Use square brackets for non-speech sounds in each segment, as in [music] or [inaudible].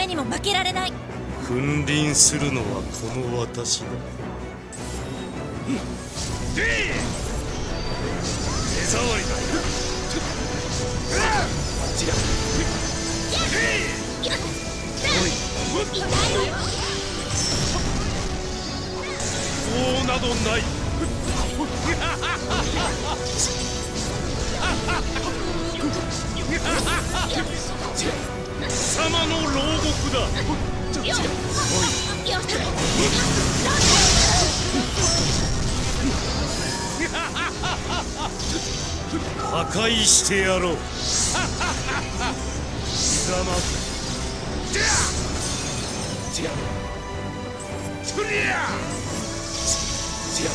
めにも負けられない。君臨するのはこの私だで手触りだ違う法などないだ。破壊してやろう貴様違うクリア違う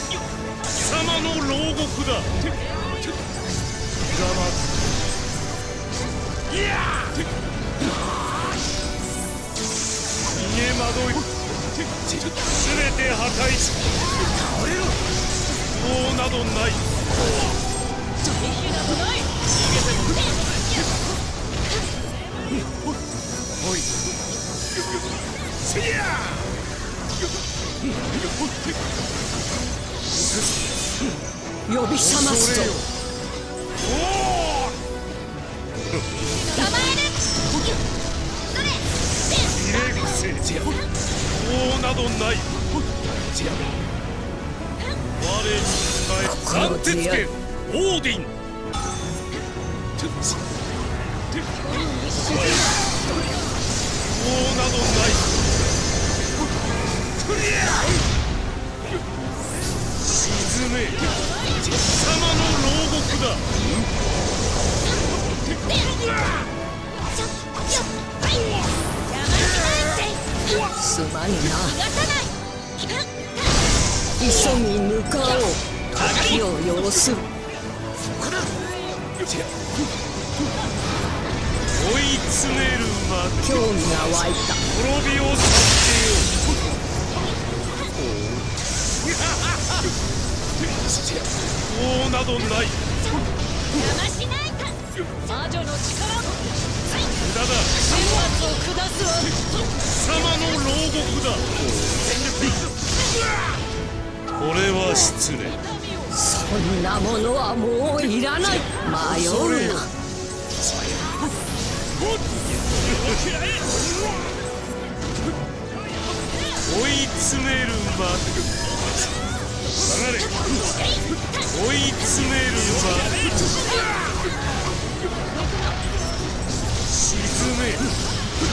貴様の牢獄だ貴様全て破壊し倒れろ法などないおいせや呼び覚ますぞ。どない。違う我に使え斬鉄剣オーディン法などない。クリア沈め。貴様の牢獄だ。す急ぎ向かおう。時を要する。追い詰めるまで興味が湧いた。滅びをさせよう。法などない。邪魔しないか。魔女の力無駄だ。天罰を下すわ。貴様の牢獄だ。これは失礼。そんなものはもういらない。迷うな。追い詰めるまで。下がれ追い詰めるまで。沈め。貴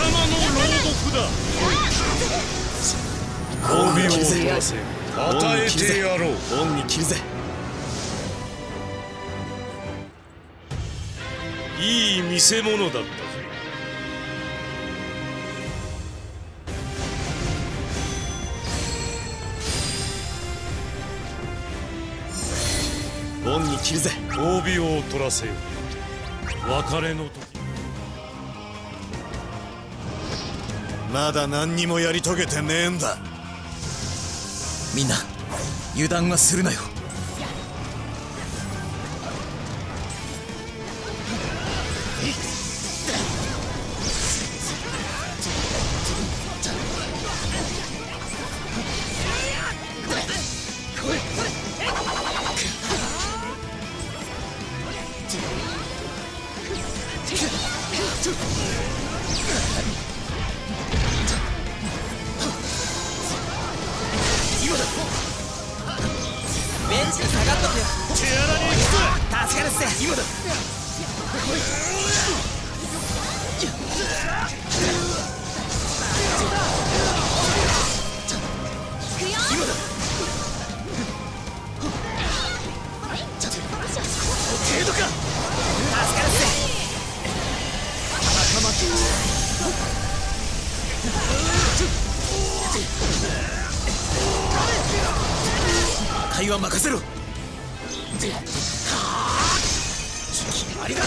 様の牢獄だ帯を取らせ。与えてやろう。恩に切るぜ。いい見せ物だったぜ。恩に切るぜ。帯を取らせよ別れの時。まだ何にもやり遂げてねえんだみんな油断はするなよ。会話任せろ。決まりだ。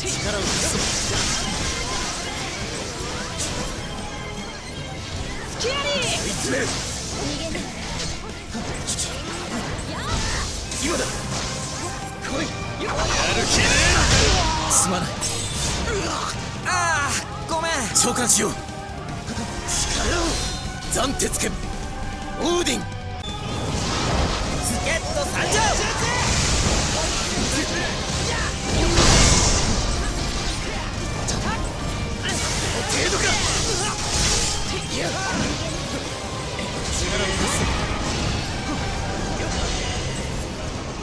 力を貸すキアリー今だ来いやる気ね。えすまない。召喚しよう力を暫定つけオーディン。助っ人参上程度か。いや力を出せ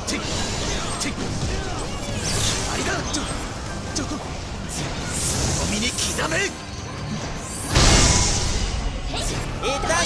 てってっありだちょちょゴミに刻め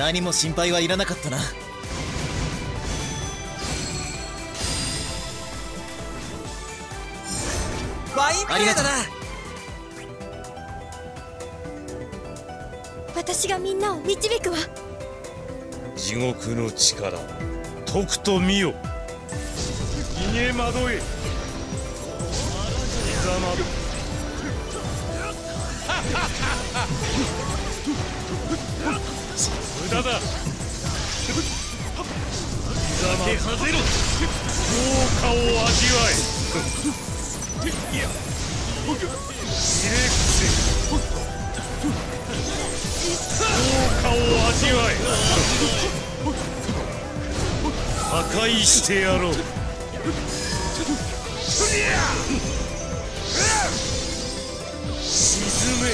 何も心配はいらなかったな。ワインプレートだ私がみんなを導くわ。地獄の力とくと見よ逃げ惑えい。ざまる無駄だいざまるはぜろ効果を味わえいやひれ伏せ効果を味わえ破壊してやろう沈め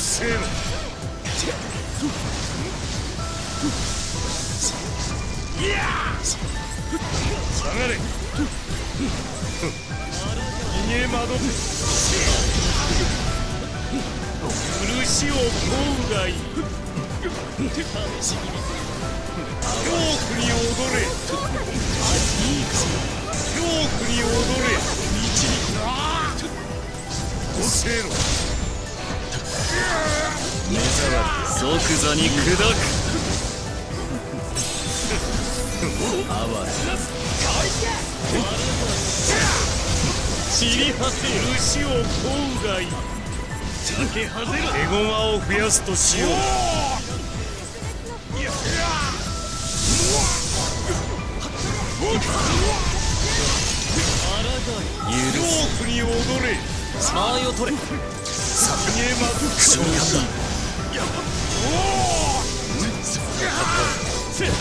うせろ下がれ逃げ惑べ漆を乞うがい即座に砕く。散り果て漆を乞うがいい酒はぜろエゴマを増やすとしよう。恐怖に踊れ。間合いを取れ。逃げまく召喚だエゴ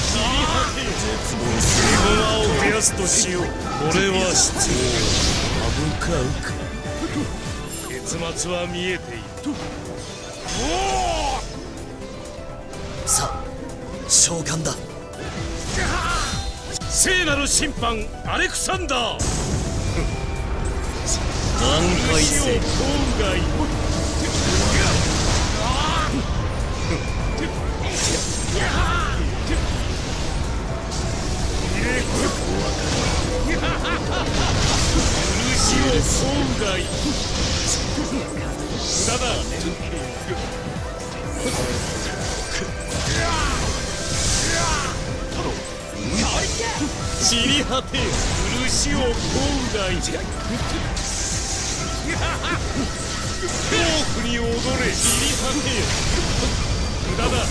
マを増やすとしようこれは必要かうか結末は見えている。さあ召喚だ聖なる。審判アレクサンダー段階死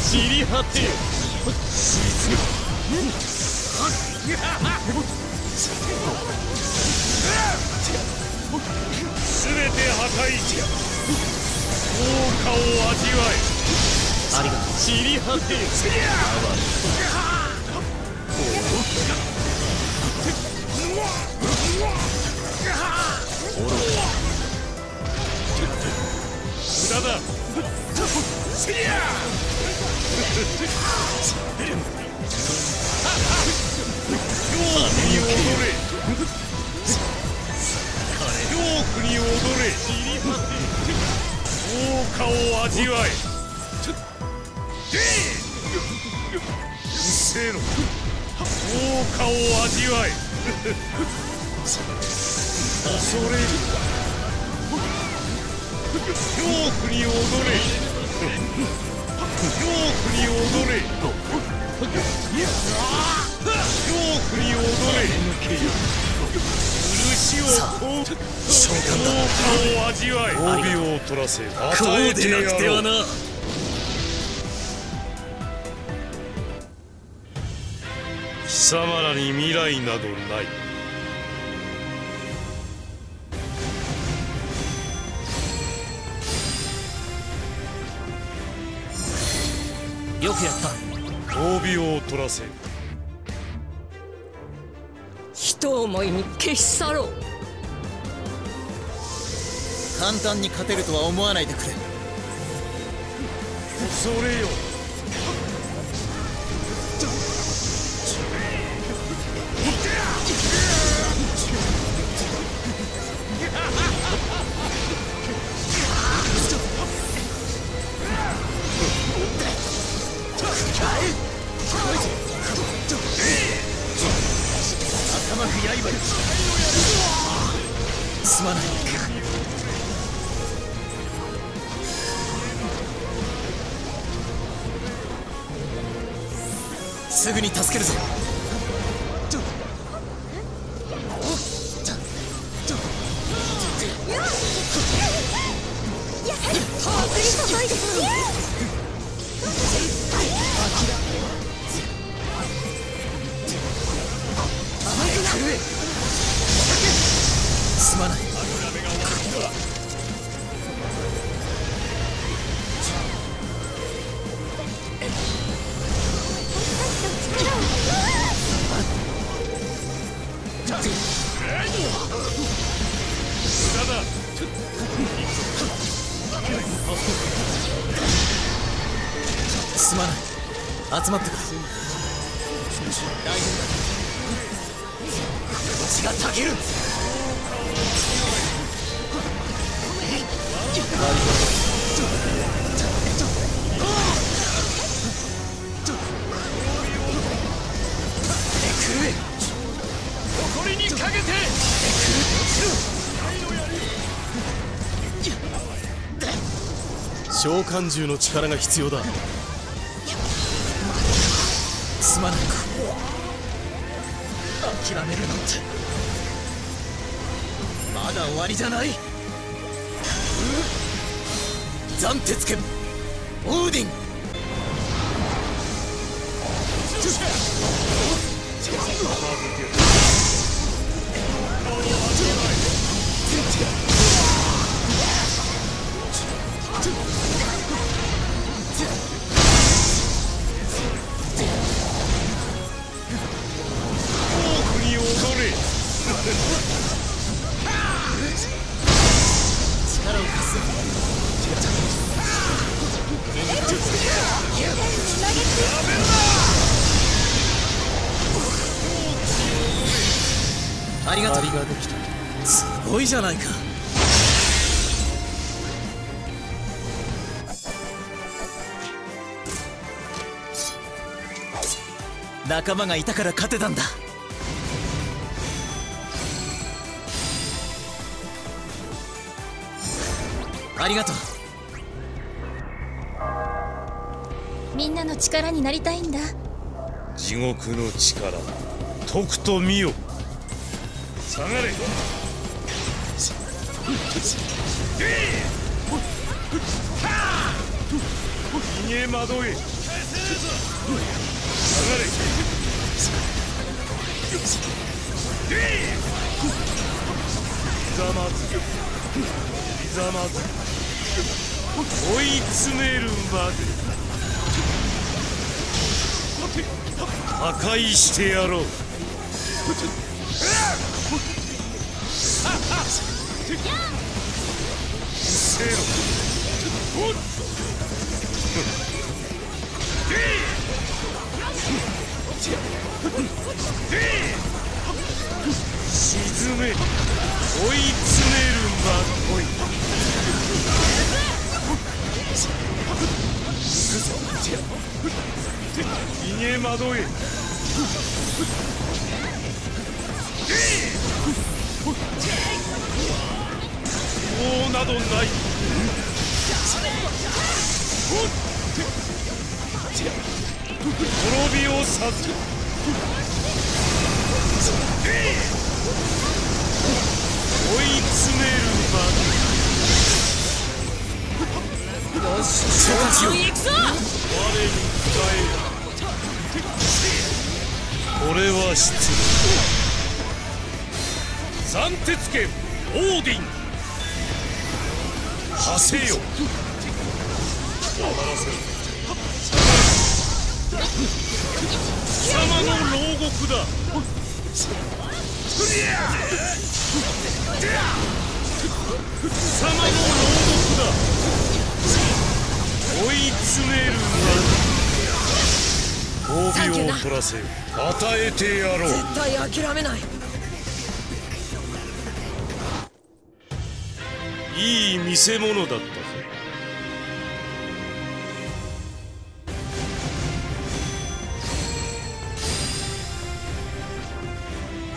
無駄だ散り果てすべて破壊。し効果を味わえ。ありがとう。散り果て無駄だ味わえうせろ効果を味わえ恐れる恐怖に踊れ恐怖に踊れ漆をこう召喚だ。を味わえ。帯を取らせこ与えうでなてやろうくてはな貴様らに未来などない。よくやった。帯を取らせ一思いに消し去ろう。簡単に勝てるとは思わないでくれ。恐れよ。頭 [laughs] すまない。かすぐに助けるぞ。血がたける。誇りにかけて召喚獣の力が必要だすまない諦めるなんて。まだ終わりじゃない。斬鉄剣。オーディン。じゃないか。仲間がいたから勝てたんだ。ありがとう。みんなの力になりたいんだ。地獄の力。とくと見よ下がれ逃げ惑え下がれざまずひざまず追い詰めるまで破壊してやろう。せろおっ沈め。追い詰めるまこい。逃げ惑え法などない滅びをさず追い詰めるまで行くぞ我に伝えこれは失礼。三鉄剣オーディン。馳せよ。終わらせる貴様の牢獄だ。貴様の牢獄だ。追い詰めるまで褒美を取らせ与えてやろう。絶対諦めない。いい見せ物だったぜ。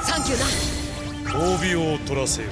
サンキューな。褒美を取らせよ